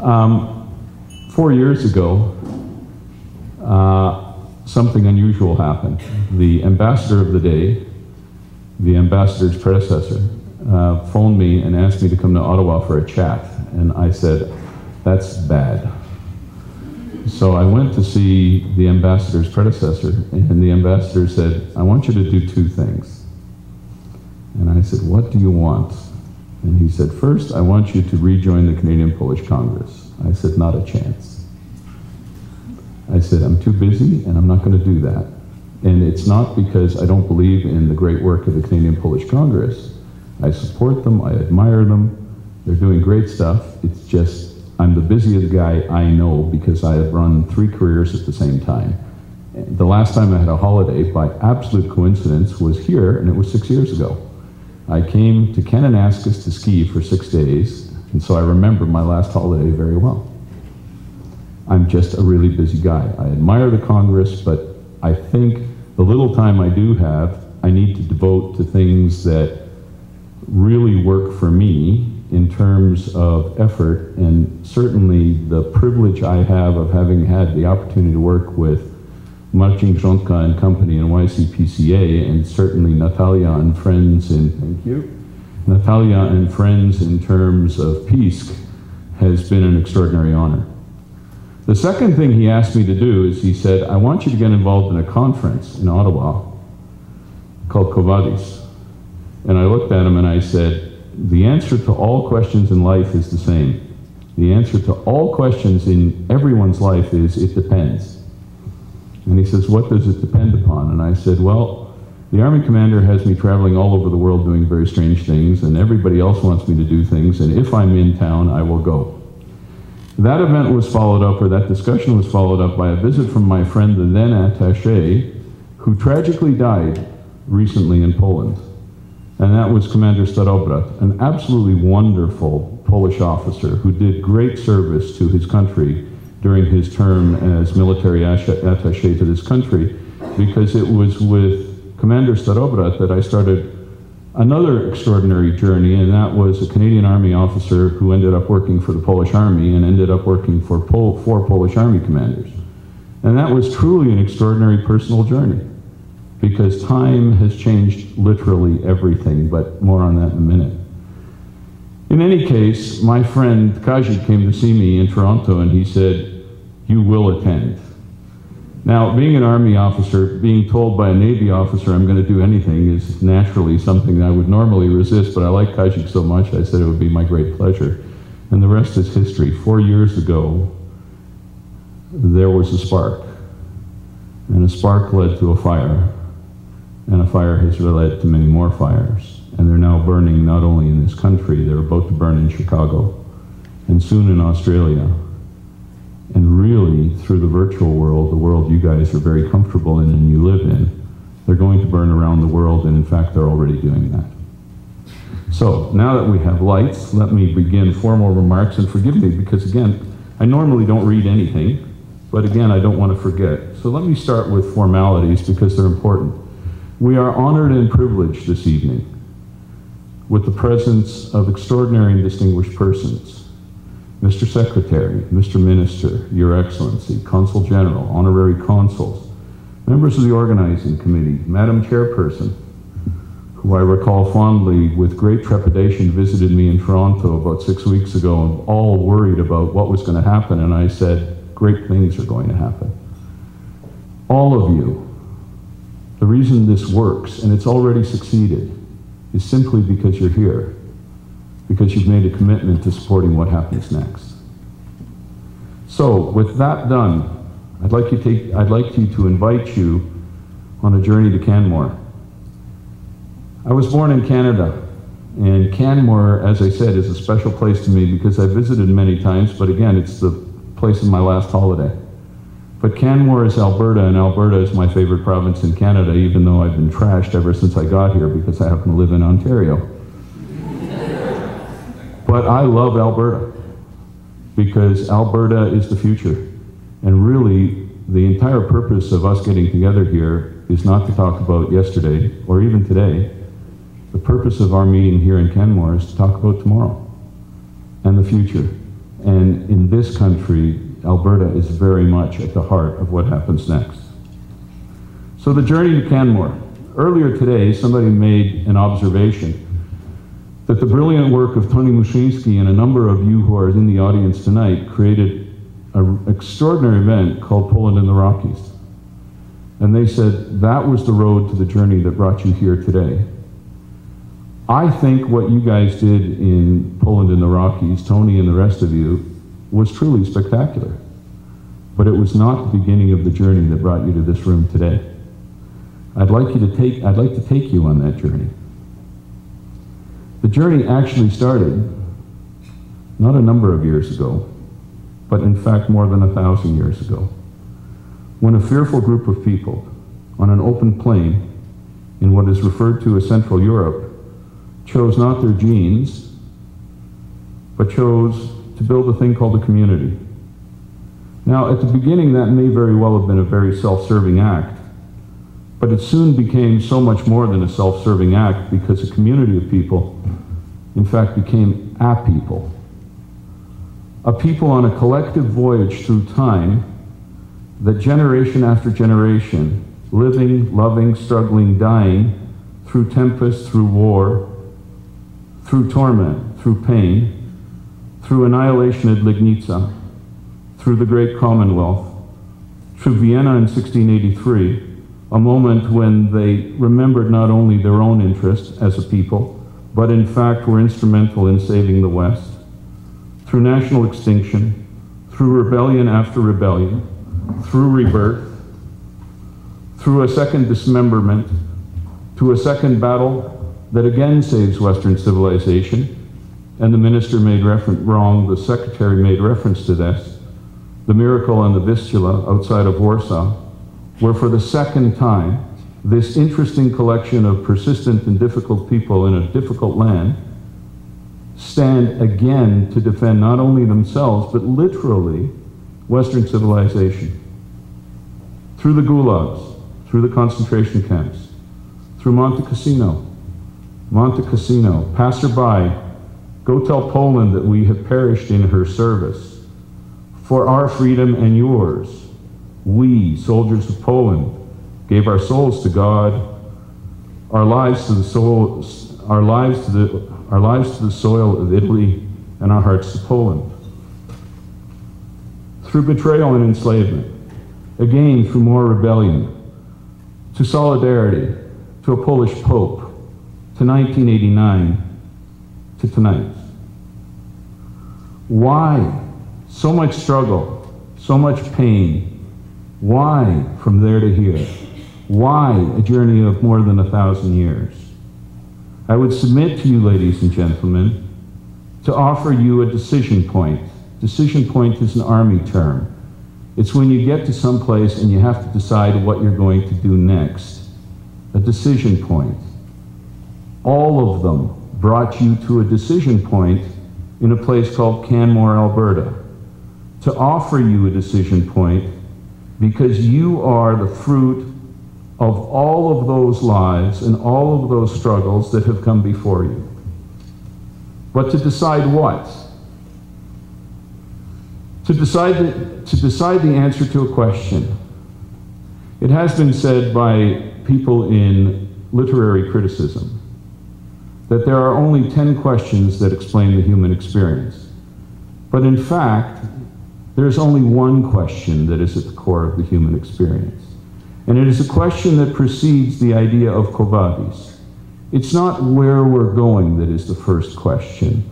Um, four years ago, uh, something unusual happened. The ambassador of the day, the ambassador's predecessor, uh, phoned me and asked me to come to Ottawa for a chat. And I said, that's bad. So I went to see the ambassador's predecessor, and the ambassador said, I want you to do two things. And I said, What do you want? And he said, First, I want you to rejoin the Canadian Polish Congress. I said, Not a chance. I said, I'm too busy and I'm not going to do that. And it's not because I don't believe in the great work of the Canadian Polish Congress. I support them, I admire them, they're doing great stuff. It's just, I'm the busiest guy I know because I have run three careers at the same time. The last time I had a holiday, by absolute coincidence, was here, and it was six years ago. I came to Kananaskis to ski for six days, and so I remember my last holiday very well. I'm just a really busy guy. I admire the Congress, but I think the little time I do have, I need to devote to things that really work for me in terms of effort, and certainly the privilege I have of having had the opportunity to work with Marcin Grządka and company and YCPCA, and certainly Natalia and friends in, thank you, Natalia and friends in terms of PISC has been an extraordinary honor. The second thing he asked me to do is he said, I want you to get involved in a conference in Ottawa called Quo Vadis. And I looked at him and I said, the answer to all questions in life is the same. The answer to all questions in everyone's life is, it depends. And he says, What does it depend upon? And I said, Well, the Army commander has me traveling all over the world doing very strange things, and everybody else wants me to do things, and if I'm in town, I will go. That event was followed up, or that discussion was followed up by a visit from my friend, the then attache, who tragically died recently in Poland. And that was Commander Starobrat, an absolutely wonderful Polish officer who did great service to his country during his term as military attaché to this country, because it was with Commander Starobrat that I started another extraordinary journey, and that was a Canadian Army officer who ended up working for the Polish Army and ended up working for Pol four Polish Army commanders. And that was truly an extraordinary personal journey, because time has changed literally everything, but more on that in a minute. In any case, my friend Kazik came to see me in Toronto and he said, You will attend. Now, being an Army officer, being told by a Navy officer I'm going to do anything is naturally something I would normally resist, but I like Kazik so much I said it would be my great pleasure. And the rest is history. Four years ago, there was a spark. And a spark led to a fire. And a fire has led to many more fires and they're now burning not only in this country, they're about to burn in Chicago, and soon in Australia. And really, through the virtual world, the world you guys are very comfortable in and you live in, they're going to burn around the world, and in fact, they're already doing that. So, now that we have lights, let me begin formal remarks, and forgive me because, again, I normally don't read anything, but again, I don't want to forget. So let me start with formalities because they're important. We are honored and privileged this evening with the presence of extraordinary and distinguished persons. Mr. Secretary, Mr. Minister, Your Excellency, Consul General, Honorary Consuls, members of the Organizing Committee, Madam Chairperson, who I recall fondly with great trepidation visited me in Toronto about six weeks ago and all worried about what was going to happen, and I said, great things are going to happen. All of you, the reason this works, and it's already succeeded, is simply because you're here, because you've made a commitment to supporting what happens next. So, with that done, I'd like, you take, I'd like you to invite you on a journey to Canmore. I was born in Canada, and Canmore, as I said, is a special place to me because I visited many times, but again, it's the place of my last holiday. But Canmore is Alberta, and Alberta is my favorite province in Canada, even though I've been trashed ever since I got here because I happen to live in Ontario. but I love Alberta because Alberta is the future. And really, the entire purpose of us getting together here is not to talk about yesterday or even today. The purpose of our meeting here in Canmore is to talk about tomorrow and the future and in this country, Alberta is very much at the heart of what happens next. So the journey to Canmore. Earlier today, somebody made an observation that the brilliant work of Tony Mushinski and a number of you who are in the audience tonight created an extraordinary event called Poland in the Rockies. And they said that was the road to the journey that brought you here today. I think what you guys did in Poland in the Rockies, Tony and the rest of you, was truly spectacular. But it was not the beginning of the journey that brought you to this room today. I'd like you to take I'd like to take you on that journey. The journey actually started not a number of years ago, but in fact more than a thousand years ago, when a fearful group of people on an open plain in what is referred to as Central Europe chose not their genes, but chose to build a thing called a community. Now, at the beginning, that may very well have been a very self serving act, but it soon became so much more than a self serving act because a community of people, in fact, became a people. A people on a collective voyage through time that generation after generation, living, loving, struggling, dying, through tempest, through war, through torment, through pain, through annihilation at Legnica, through the Great Commonwealth, through Vienna in 1683, a moment when they remembered not only their own interests as a people, but in fact were instrumental in saving the West, through national extinction, through rebellion after rebellion, through rebirth, through a second dismemberment, to a second battle that again saves Western civilization. And the minister made reference, wrong, the secretary made reference to this. The miracle on the Vistula outside of Warsaw, where for the second time, this interesting collection of persistent and difficult people in a difficult land stand again to defend not only themselves, but literally Western civilization. Through the gulags, through the concentration camps, through Monte Cassino, Monte Cassino, passerby, go tell Poland that we have perished in her service. For our freedom and yours, we, soldiers of Poland, gave our souls to God, our lives to the soul, our lives to the, our lives to the soil of Italy, and our hearts to Poland. Through betrayal and enslavement, again through more rebellion, to solidarity, to a Polish Pope, to 1989 to tonight. Why so much struggle, so much pain? Why from there to here? Why a journey of more than a thousand years? I would submit to you, ladies and gentlemen, to offer you a decision point. Decision point is an army term. It's when you get to some place and you have to decide what you're going to do next. A decision point all of them brought you to a decision point in a place called Canmore, Alberta, to offer you a decision point because you are the fruit of all of those lives and all of those struggles that have come before you. But to decide what? To decide, the, to decide the answer to a question. It has been said by people in literary criticism that there are only 10 questions that explain the human experience. But in fact, there's only one question that is at the core of the human experience. And it is a question that precedes the idea of Quo Vadis. It's not where we're going that is the first question,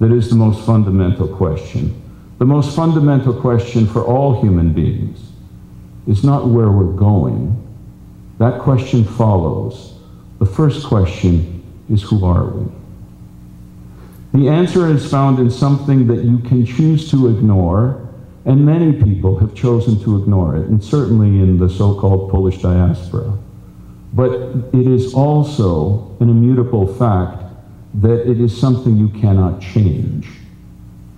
that is the most fundamental question. The most fundamental question for all human beings is not where we're going. That question follows. The first question is who are we? The answer is found in something that you can choose to ignore, and many people have chosen to ignore it, and certainly in the so called Polish diaspora. But it is also an immutable fact that it is something you cannot change.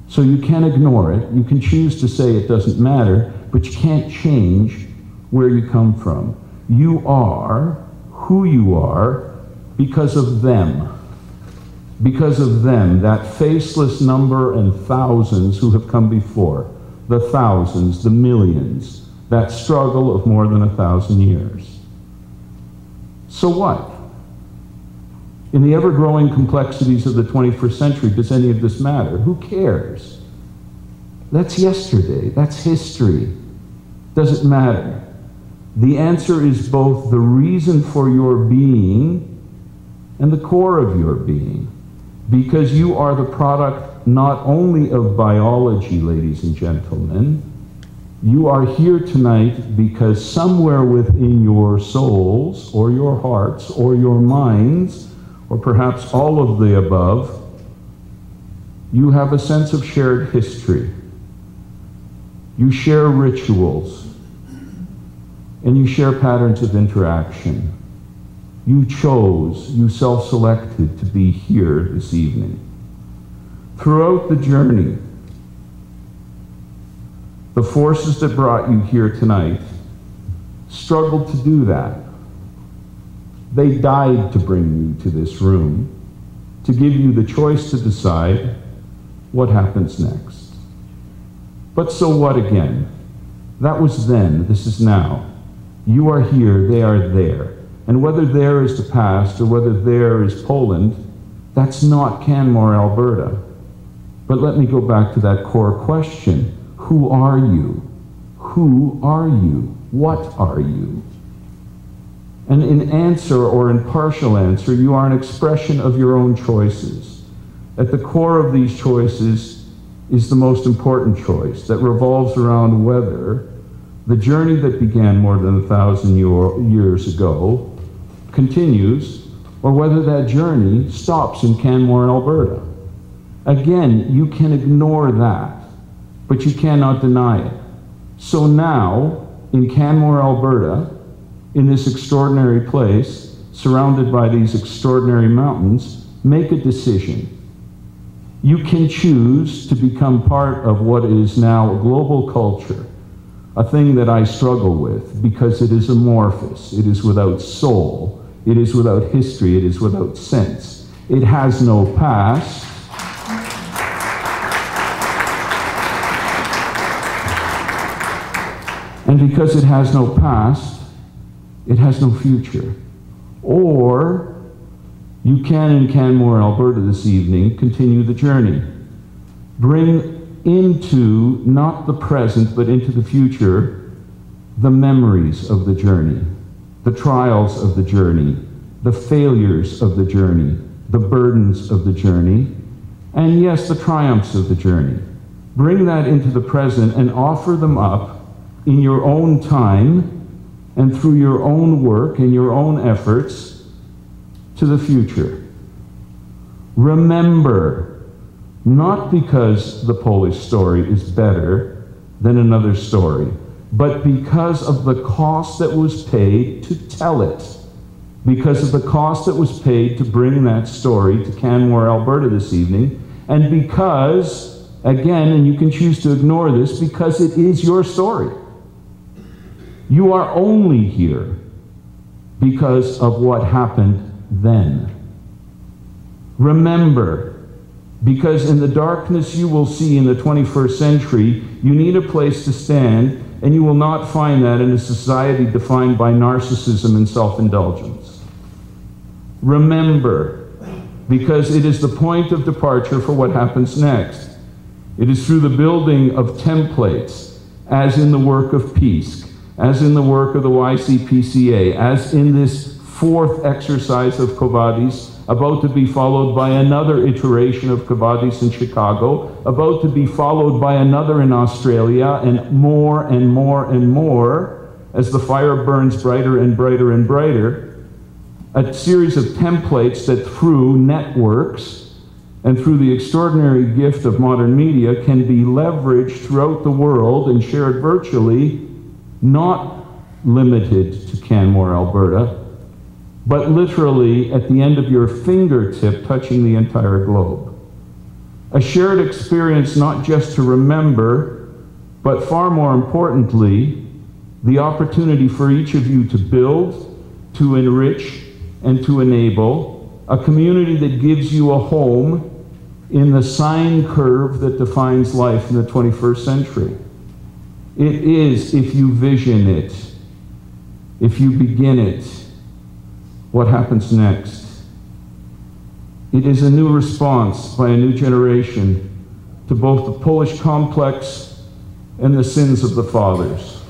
So you can ignore it. You can choose to say it doesn't matter, but you can't change where you come from. You are who you are because of them. because of them, that faceless number and thousands who have come before, the thousands, the millions, that struggle of more than a thousand years. So what? In the ever growing complexities of the 21st century, does any of this matter? Who cares? That's yesterday, that's history. Does it matter? The answer is both the reason for your being and the core of your being. Because you are the product not only of biology, ladies and gentlemen, you are here tonight because somewhere within your souls, or your hearts, or your minds, or perhaps all of the above, you have a sense of shared history. You share rituals, and you share patterns of interaction. You chose, you self selected to be here this evening. Throughout the journey, the forces that brought you here tonight struggled to do that. They died to bring you to this room, to give you the choice to decide what happens next. But so what again? That was then, this is now. You are here, they are there. And whether there is the past or whether there is Poland, that's not Canmore, Alberta. But let me go back to that core question Who are you? Who are you? What are you? And in answer or in partial answer, you are an expression of your own choices. At the core of these choices is the most important choice that revolves around whether the journey that began more than a thousand years ago continues or whether that journey stops in Canmore, Alberta. Again, you can ignore that, but you cannot deny it. So now, in Canmore, Alberta, in this extraordinary place, surrounded by these extraordinary mountains, make a decision. You can choose to become part of what is now a global culture, a thing that I struggle with because it is amorphous, it is without soul, it is without history, it is without sense. It has no past. And because it has no past, it has no future. Or you can in Canmore, Alberta this evening continue the journey. Bring into not the present, but into the future, the memories of the journey the trials of the journey, the failures of the journey, the burdens of the journey, and yes, the triumphs of the journey. Bring that into the present and offer them up in your own time and through your own work and your own efforts to the future. Remember, not because the Polish story is better than another story but because of the cost that was paid to tell it. Because of the cost that was paid to bring that story to Canmore, Alberta this evening, and because, again, and you can choose to ignore this, because it is your story. You are only here because of what happened then. Remember, because in the darkness you will see in the 21st century, you need a place to stand and you will not find that in a society defined by narcissism and self indulgence. Remember, because it is the point of departure for what happens next. It is through the building of templates, as in the work of peace, as in the work of the YCPCA, as in this fourth exercise of Quo Vadis, about to be followed by another iteration of Quo in Chicago, about to be followed by another in Australia, and more and more and more as the fire burns brighter and brighter and brighter. A series of templates that through networks and through the extraordinary gift of modern media can be leveraged throughout the world and shared virtually, not limited to Canmore, Alberta, but literally at the end of your fingertip, touching the entire globe. A shared experience not just to remember, but far more importantly, the opportunity for each of you to build, to enrich, and to enable, a community that gives you a home in the sine curve that defines life in the 21st century. It is, if you vision it, if you begin it, what happens next? It is a new response by a new generation to both the Polish complex and the sins of the fathers.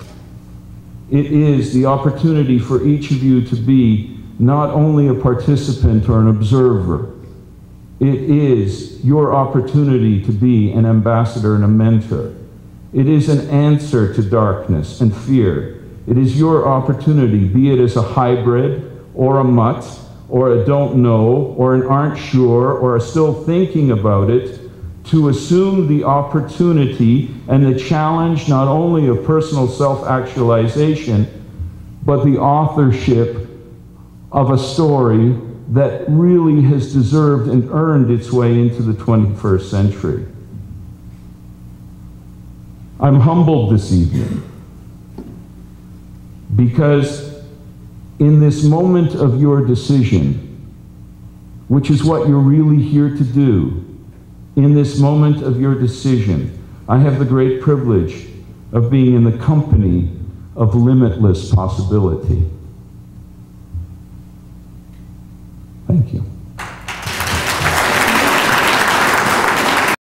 It is the opportunity for each of you to be not only a participant or an observer, it is your opportunity to be an ambassador and a mentor. It is an answer to darkness and fear. It is your opportunity, be it as a hybrid or a mutt or a don't know or an aren't sure or a still thinking about it, to assume the opportunity and the challenge not only of personal self actualization, but the authorship of a story that really has deserved and earned its way into the 21st century. I'm humbled this evening because in this moment of your decision, which is what you're really here to do, in this moment of your decision, I have the great privilege of being in the company of limitless possibility. Thank you.